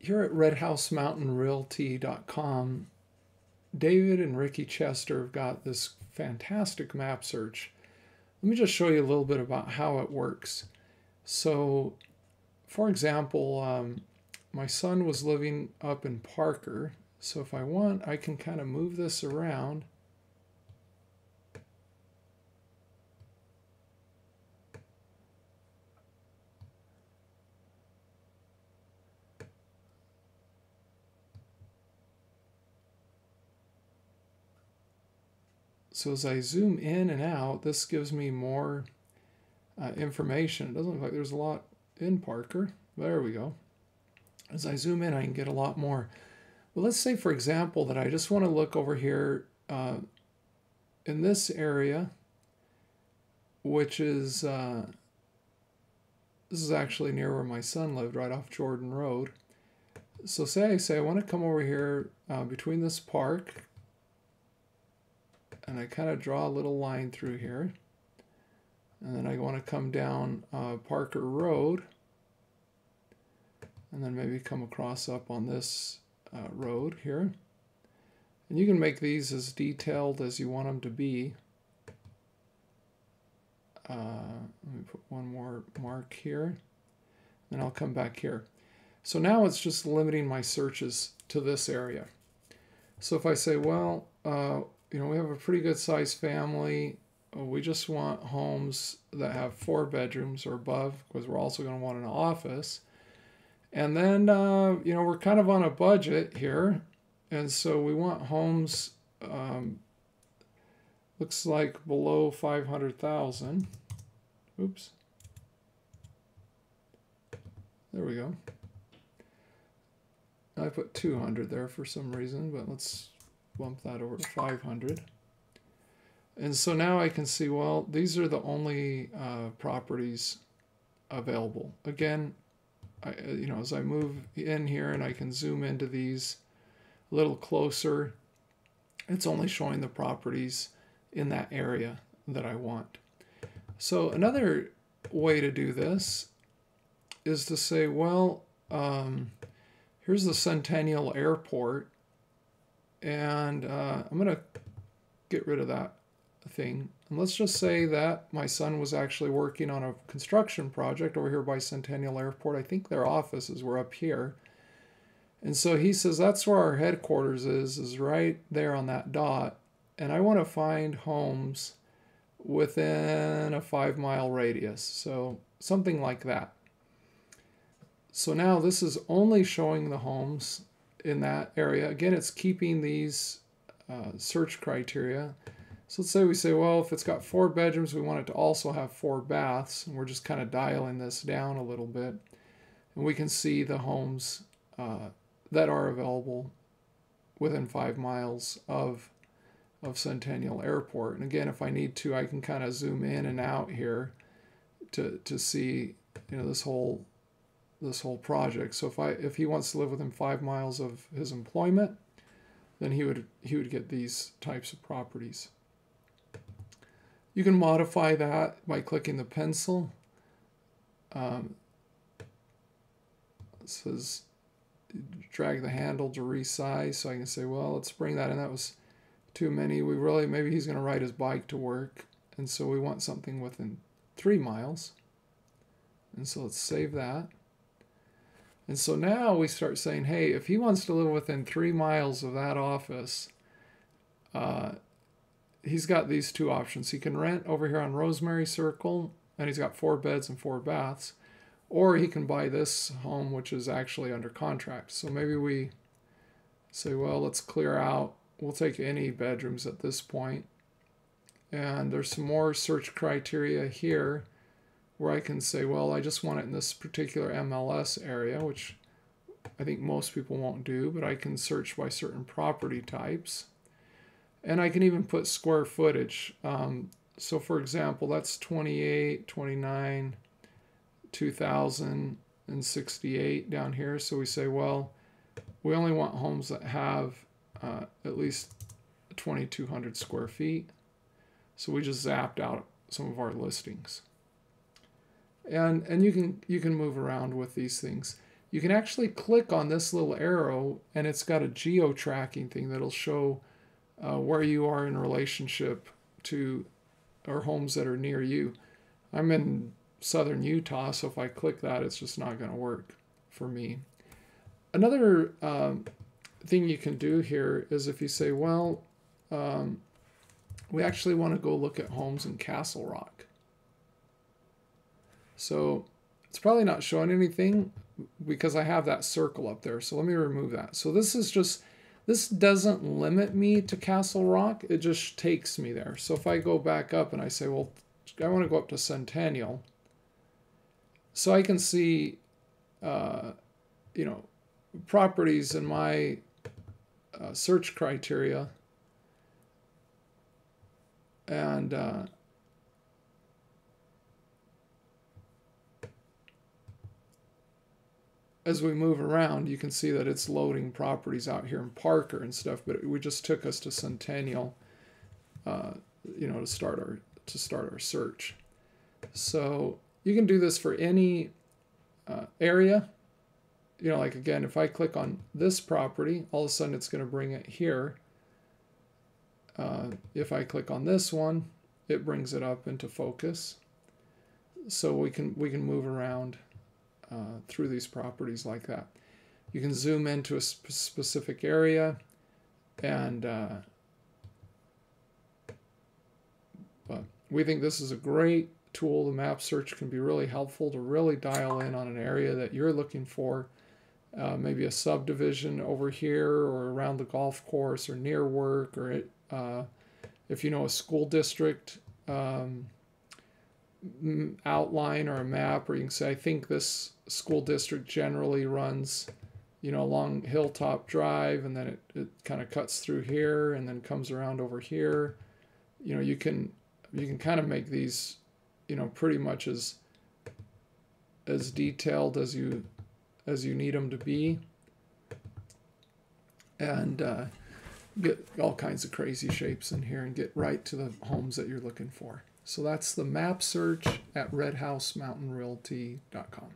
here at redhousemountainrealty.com, David and Ricki Chester have got this fantastic map search. Let me just show you a little bit about how it works. So, for example, um, my son was living up in Parker. So if I want, I can kind of move this around So as I zoom in and out, this gives me more uh, information. It doesn't look like there's a lot in Parker. There we go. As I zoom in, I can get a lot more. Well, let's say, for example, that I just want to look over here uh, in this area, which is, uh, this is actually near where my son lived, right off Jordan Road. So say I say I want to come over here uh, between this park and I kind of draw a little line through here. And then I want to come down uh, Parker Road and then maybe come across up on this uh, road here. And you can make these as detailed as you want them to be. Uh, let me put one more mark here. Then I'll come back here. So now it's just limiting my searches to this area. So if I say, well, uh, you know, we have a pretty good sized family. Uh, we just want homes that have four bedrooms or above because we're also going to want an office. And then, uh, you know, we're kind of on a budget here. And so we want homes, um, looks like below 500,000. Oops. There we go. I put 200 there for some reason, but let's bump that over to 500. And so now I can see, well, these are the only uh, properties available. Again, I, uh, you know, as I move in here and I can zoom into these a little closer, it's only showing the properties in that area that I want. So another way to do this is to say, well, um, here's the Centennial Airport and uh, I'm going to get rid of that thing. And let's just say that my son was actually working on a construction project over here by Centennial Airport. I think their offices were up here. And so he says that's where our headquarters is, is right there on that dot. And I want to find homes within a five mile radius. So something like that. So now this is only showing the homes in that area. Again, it's keeping these uh, search criteria. So let's say we say, well, if it's got four bedrooms, we want it to also have four baths. And we're just kind of dialing this down a little bit. And we can see the homes uh, that are available within five miles of, of Centennial Airport. And again, if I need to, I can kind of zoom in and out here to, to see you know, this whole this whole project. So if I if he wants to live within five miles of his employment, then he would he would get these types of properties. You can modify that by clicking the pencil. Um, it says drag the handle to resize, so I can say, well, let's bring that in. That was too many. We really maybe he's going to ride his bike to work, and so we want something within three miles. And so let's save that. And so now we start saying, hey, if he wants to live within three miles of that office, uh, he's got these two options. He can rent over here on Rosemary Circle, and he's got four beds and four baths, or he can buy this home, which is actually under contract. So maybe we say, well, let's clear out. We'll take any bedrooms at this point. And there's some more search criteria here where I can say, well, I just want it in this particular MLS area, which I think most people won't do, but I can search by certain property types. And I can even put square footage. Um, so for example, that's 28, 29, 2068 down here. So we say, well, we only want homes that have uh, at least 2,200 square feet. So we just zapped out some of our listings and and you can you can move around with these things you can actually click on this little arrow and it's got a geo tracking thing that'll show uh, where you are in relationship to or homes that are near you. I'm in southern Utah, so if I click that, it's just not going to work for me. Another um, thing you can do here is if you say, well, um, we actually want to go look at homes in Castle Rock. So it's probably not showing anything because I have that circle up there. So let me remove that. So this is just, this doesn't limit me to Castle Rock. It just takes me there. So if I go back up and I say, well, I want to go up to Centennial. So I can see, uh, you know, properties in my uh, search criteria. And uh, as we move around, you can see that it's loading properties out here in Parker and stuff, but we just took us to Centennial, uh, you know, to start our to start our search. So you can do this for any uh, area. You know, like again, if I click on this property, all of a sudden it's going to bring it here. Uh, if I click on this one, it brings it up into focus. So we can we can move around uh, through these properties like that. You can zoom into a sp specific area and uh, but we think this is a great tool. The map search can be really helpful to really dial in on an area that you're looking for. Uh, maybe a subdivision over here or around the golf course or near work or it, uh, if you know a school district um, outline or a map or you can say I think this school district generally runs you know along Hilltop Drive and then it, it kind of cuts through here and then comes around over here you know you can you can kind of make these you know pretty much as as detailed as you as you need them to be and uh, get all kinds of crazy shapes in here and get right to the homes that you're looking for. So that's the map search at redhousemountainrealty.com.